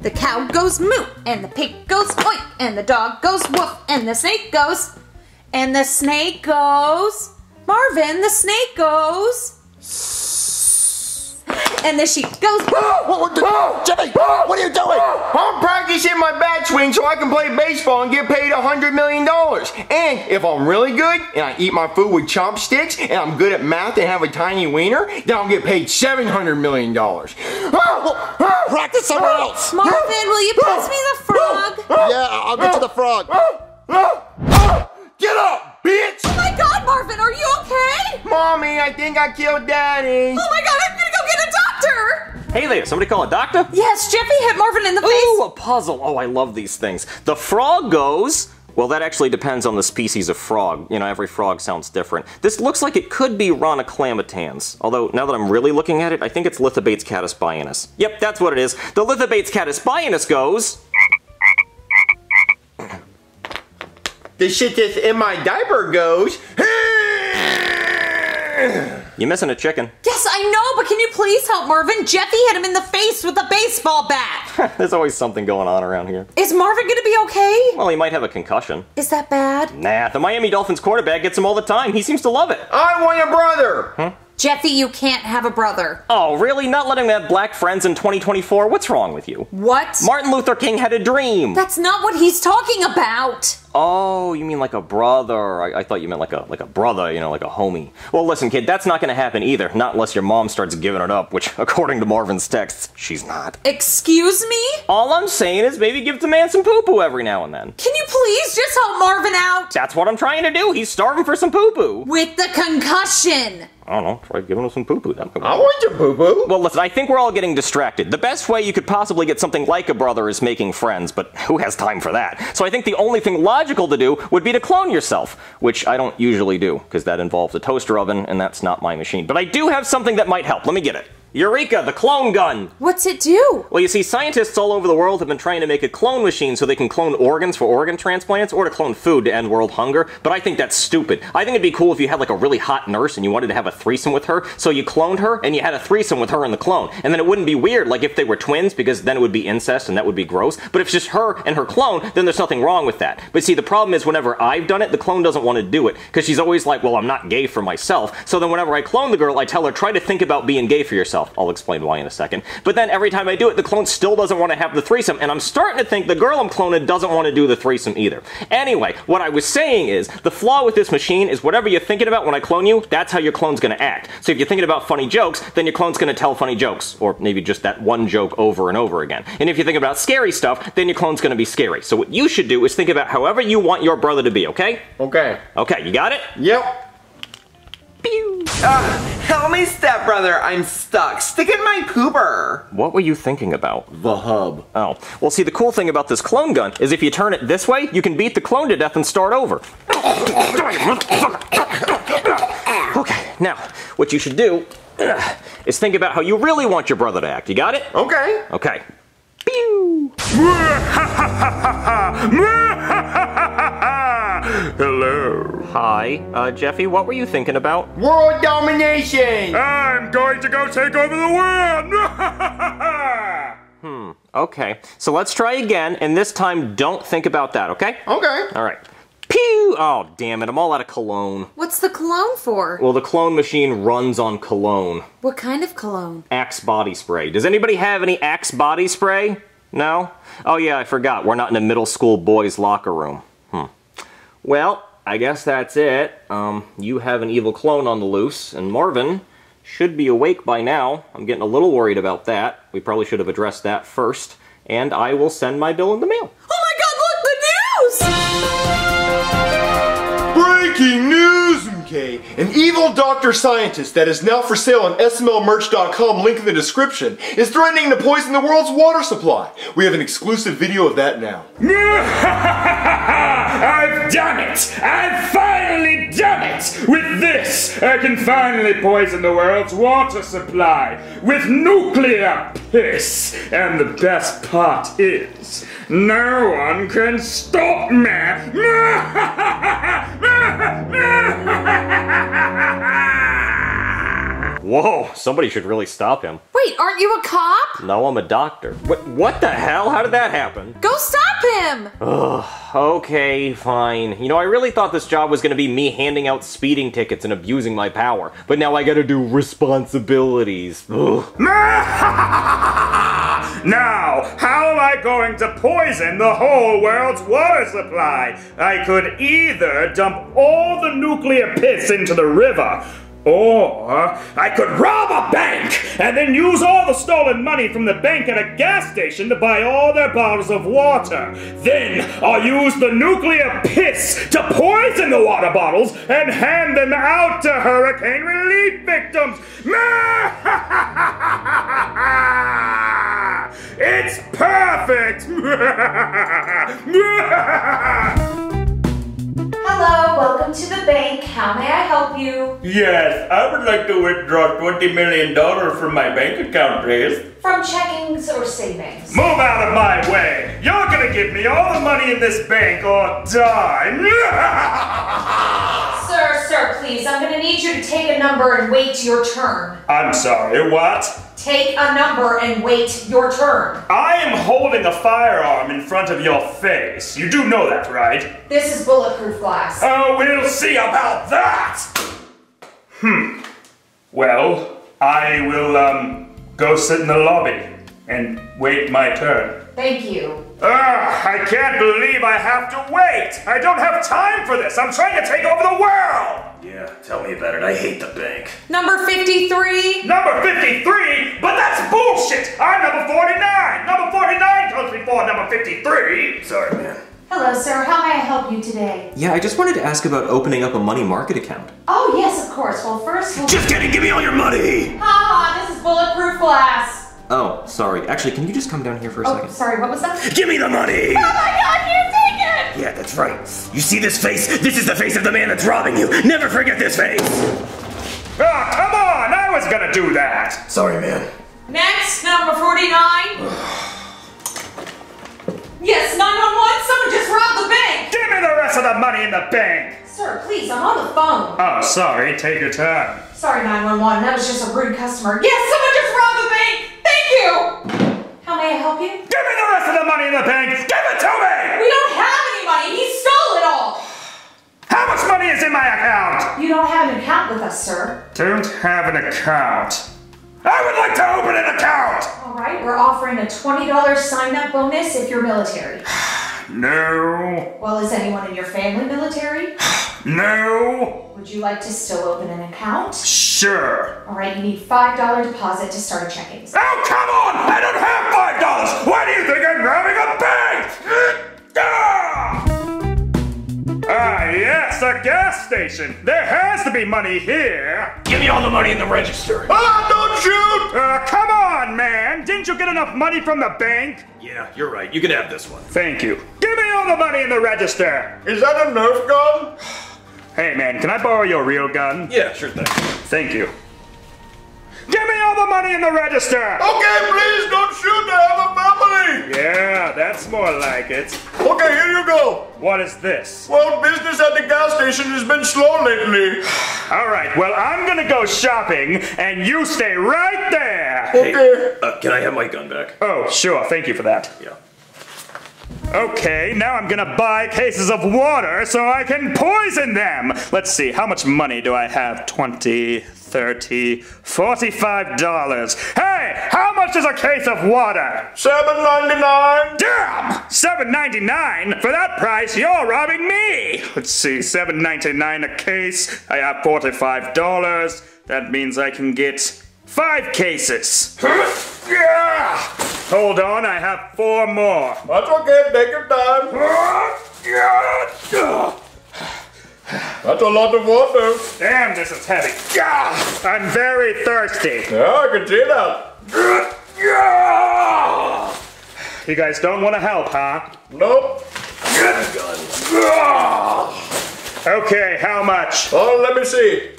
The cow goes moo, and the pig goes oink, and the dog goes woof, and the snake goes, and the snake goes. Marvin, the snake goes. And the sheep goes. Jimmy, what are you doing? I'm practicing my bat swing so I can play baseball and get paid a hundred million dollars. And if I'm really good and I eat my food with chopsticks and I'm good at math and have a tiny wiener, then I'll get paid seven hundred million dollars. Practice somewhere else. Marvin, will you pass me the frog? Yeah, I'll get to the frog. Get up, bitch! Oh my god, Marvin, are you okay? Mommy, I think I killed Daddy. Oh my god, I'm Hey there, somebody call a doctor? Yes, Jeffy hit Marvin in the face. Ooh, a puzzle. Oh, I love these things. The frog goes. Well, that actually depends on the species of frog. You know, every frog sounds different. This looks like it could be Rana clamitans. Although, now that I'm really looking at it, I think it's Lithobates catesbeianus. Yep, that's what it is. The Lithobates catesbeianus goes. The shit that's in my diaper goes. You missing a chicken? Yes, I know, but can you please help Marvin? Jeffy hit him in the face with a baseball bat. There's always something going on around here. Is Marvin gonna be okay? Well, he might have a concussion. Is that bad? Nah, the Miami Dolphins quarterback gets him all the time. He seems to love it. I want a brother. Hmm? Jeffy, you can't have a brother. Oh, really? Not letting them have black friends in 2024? What's wrong with you? What? Martin Luther King had a dream. That's not what he's talking about. Oh, you mean like a brother? I, I thought you meant like a like a brother, you know, like a homie. Well, listen, kid, that's not going to happen either. Not unless your mom starts giving it up, which, according to Marvin's texts, she's not. Excuse me? All I'm saying is maybe give the man some poo poo every now and then. Can you please just help Marvin out? That's what I'm trying to do. He's starving for some poo poo. With the concussion. I don't know. Try giving him some poo poo. I want your boo boo. Well, listen, I think we're all getting distracted. The best way you could possibly get something like a brother is making friends, but who has time for that? So I think the only thing logical to do would be to clone yourself, which I don't usually do, because that involves a toaster oven, and that's not my machine. But I do have something that might help. Let me get it. Eureka, the clone gun! What's it do? Well, you see, scientists all over the world have been trying to make a clone machine so they can clone organs for organ transplants or to clone food to end world hunger, but I think that's stupid. I think it'd be cool if you had like a really hot nurse and you wanted to have a threesome with her, so you cloned her and you had a threesome with her and the clone. And then it wouldn't be weird like if they were twins because then it would be incest and that would be gross. But if it's just her and her clone, then there's nothing wrong with that. But see, the problem is whenever I've done it, the clone doesn't want to do it because she's always like, well, I'm not gay for myself. So then whenever I clone the girl, I tell her, try to think about being gay for yourself. I'll explain why in a second. But then every time I do it, the clone still doesn't want to have the threesome, and I'm starting to think the girl I'm cloning doesn't want to do the threesome either. Anyway, what I was saying is, the flaw with this machine is whatever you're thinking about when I clone you, that's how your clone's gonna act. So if you're thinking about funny jokes, then your clone's gonna tell funny jokes, or maybe just that one joke over and over again. And if you think about scary stuff, then your clone's gonna be scary. So what you should do is think about however you want your brother to be, okay? Okay. Okay, you got it? Yep. Help me, stepbrother. I'm stuck. Stick in my pooper. What were you thinking about? The hub. Oh, well, see, the cool thing about this clone gun is if you turn it this way, you can beat the clone to death and start over. Okay, now, what you should do uh, is think about how you really want your brother to act. You got it? Okay. Okay. Pew! Hello. Hi, uh, Jeffy, what were you thinking about? World domination. I'm going to go take over the world. Hmm. Okay, so let's try again, and this time don't think about that, okay? Okay. All right. Pew! Oh, damn it, I'm all out of cologne. What's the cologne for? Well, the clone machine runs on cologne. What kind of cologne? Axe body spray. Does anybody have any Axe body spray? No? Oh yeah, I forgot. We're not in a middle school boys locker room. Well, I guess that's it. Um, you have an evil clone on the loose, and Marvin should be awake by now. I'm getting a little worried about that. We probably should have addressed that first. And I will send my bill in the mail. Oh my god, look, the Doctor scientist that is now for sale on smlmerch.com, link in the description, is threatening to poison the world's water supply. We have an exclusive video of that now. I've done it! I've finally done it! With this, I can finally poison the world's water supply with nuclear piss. And the best part is, no one can stop me! Whoa, somebody should really stop him. Wait, aren't you a cop? No, I'm a doctor. What, what the hell? How did that happen? Go stop him! Okay, fine. You know, I really thought this job was gonna be me handing out speeding tickets and abusing my power, but now I gotta do responsibilities. Now, how am I going to poison the whole world's water supply? I could either dump all the nuclear piss into the river, or I could rob a bank and then use all the stolen money from the bank at a gas station to buy all their bottles of water. Then I'll use the nuclear piss to poison the water bottles and hand them out to hurricane relief victims. It's perfect! Hello, welcome to the bank. How may I help you? yes, I would like to withdraw $20 million from my bank account, please. From checkings or savings? Move out of my way! You're gonna give me all the money in this bank or die! Please, I'm gonna need you to take a number and wait your turn. I'm sorry, what? Take a number and wait your turn. I am holding a firearm in front of your face. You do know that, right? This is bulletproof glass. Oh, we'll see about that! Hmm. Well, I will, um, go sit in the lobby and wait my turn. Thank you. Ah, I can't believe I have to wait! I don't have time for this! I'm trying to take over the world! Yeah, tell me about it. I hate the bank. Number 53. Number 53? But that's bullshit! I'm number 49! Number 49 comes before number 53! Sorry, man. Hello, sir. How may I help you today? Yeah, I just wanted to ask about opening up a money market account. Oh, yes, of course. Well, first we'll. Just kidding, give me all your money! Haha, this is bulletproof glass. Oh, sorry. Actually, can you just come down here for a Oh, second? sorry, what was that? Give me the money! Oh my god, you take it! Yeah, that's right. You see this face? This is the face of the man that's robbing you. Never forget this face! Ah, come on! I was gonna do that! Sorry, man. Next, number 49. yes, 911, someone just robbed the bank! Give me the rest of the money in the bank! Sir, please, I'm on the phone. Oh, sorry, take your time. Sorry, 911, that was just a rude customer. Yes, someone just robbed the bank! Thank you! How may I help you? Give me the rest of the money in the bank! Give it to me! We don't have any money! He stole it all! How much money is in my account? You don't have an account with us, sir. Don't have an account. I would like to open an account! Alright, we're offering a $20 sign up bonus if you're military. No, Well, is anyone in your family military? no, Would you like to still open an account? sure. Alright, you need $5 deposit to start a checking. Oh, come on! I don't have! Why do you think I'm robbing a bank? Ah! Ah, yes, a gas station. There has to be money here. Give me all the money in the register. Ah, don't shoot! Uh, come on, man! Didn't you get enough money from the bank? Yeah, you're right. You can have this one. Thank you. Give me all the money in the register. Is that a Nerf gun? Hey, man, can I borrow your real gun? Yeah, sure thing. Thank you. Give me all the money in the register. Okay, please don't shoot. I have a family. Yeah, that's more like it. Okay, here you go. What is this? Well, business at the gas station has been slow lately. All right, well, I'm gonna go shopping, and you stay right there. Okay. Uh, can I have my gun back? Oh, sure, thank you for that. Yeah. Okay, now I'm gonna buy cases of water so I can poison them. Let's see, how much money do I have? 20, 30, 45 dollars. Hey, how much is a case of water? Seven ninety nine. Damn! 7.99 for that price you're robbing me. Let's see, 7.99 a case. I have 45 dollars. That means I can get 5 cases. Yeah! Hold on, I have 4 more. That's okay. Take your time. That's a lot of water. Damn, this is heavy. Yeah, I'm very thirsty. Yeah, I can see that. You guys don't want to help, huh? Nope. Okay, how much? Oh, let me see.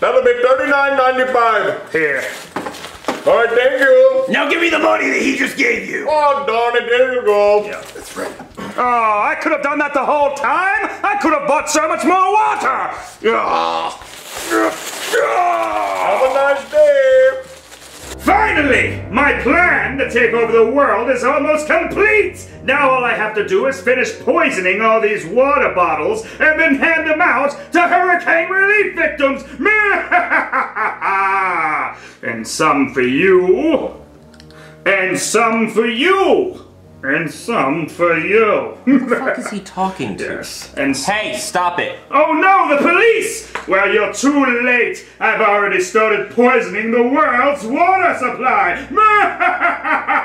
That'll be thirty nine ninety five. Here. All right, thank you. Now give me the money that he just gave you. Oh, darn it. There you go. Yeah, that's right. Oh, I could have done that the whole time. I could have bought so much more water. Have a nice day. Finally! My plan to take over the world is almost complete! Now all I have to do is finish poisoning all these water bottles and then hand them out to hurricane relief victims! and some for you, and some for you, and some for you. What the fuck is he talking to? Yes, and Hey, stop it. Oh no, the police! Well, you're too late. I've already started poisoning the world's water supply.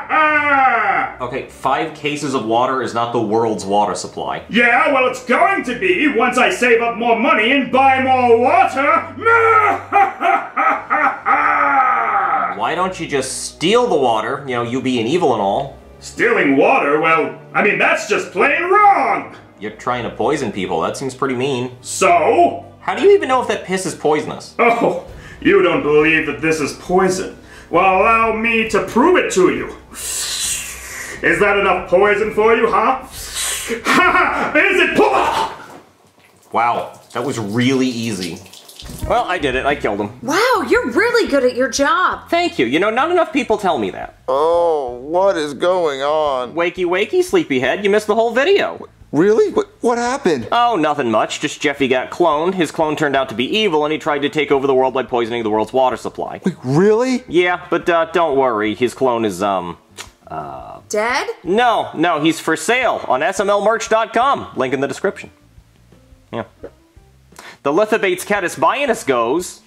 Okay, five cases of water is not the world's water supply. yeah, well, it's going to be once I save up more money and buy more water. Why don't you just steal the water? You know, you being evil and all. Stealing water? Well, I mean, that's just plain wrong. You're trying to poison people. That seems pretty mean. So? How do you even know if that piss is poisonous? Oh, you don't believe that this is poison? Well, allow me to prove it to you. Is that enough poison for you, huh? Ha Is it po- Wow, that was really easy. Well, I did it. I killed him. Wow, you're really good at your job. Thank you. You know, not enough people tell me that. Oh, what is going on? Wakey, wakey, sleepyhead. You missed the whole video. Really? What, what happened? Oh, nothing much. Just Jeffy got cloned. His clone turned out to be evil, and he tried to take over the world by poisoning the world's water supply. Wait, really? Yeah, but uh, don't worry. His clone is, um. uh... Dead? No, no, he's for sale on smlmerch.com. Link in the description. Yeah. The Lithobates catesbeianus goes.